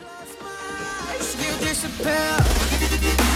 You disappear.